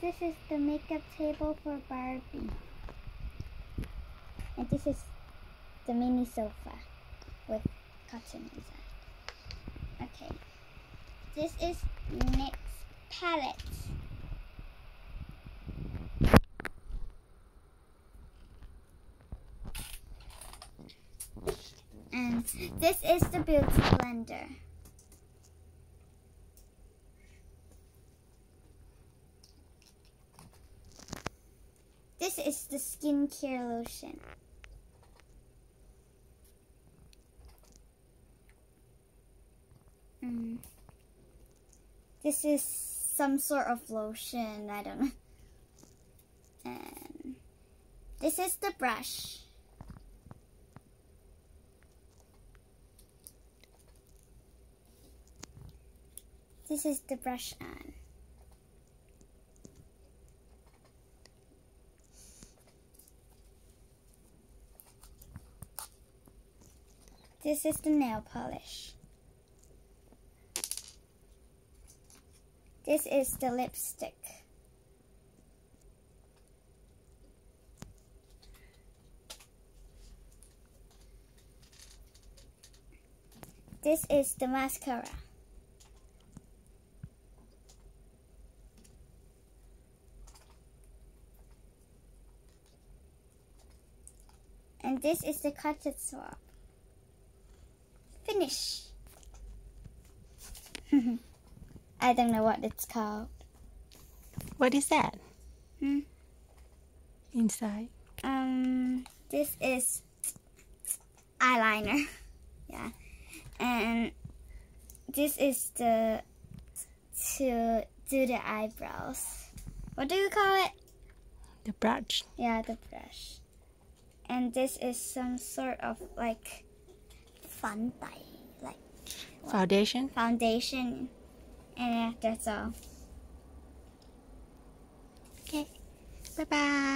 this is the makeup table for Barbie. And this is the mini sofa with cotton inside. Okay. This is NYX palette. And this is the beauty blender. This is the skincare lotion. Mm. This is some sort of lotion, I don't know. And this is the brush. This is the brush on. This is the nail polish. This is the lipstick. This is the mascara. And this is the cotton swab. Finish. I don't know what it's called. What is that? Hmm? Inside. Um, this is eyeliner. Yeah. And this is the to do the eyebrows. What do you call it? The brush. Yeah, the brush. And this is some sort of like fun like Foundation. foundation. And that's all. Okay. Bye bye.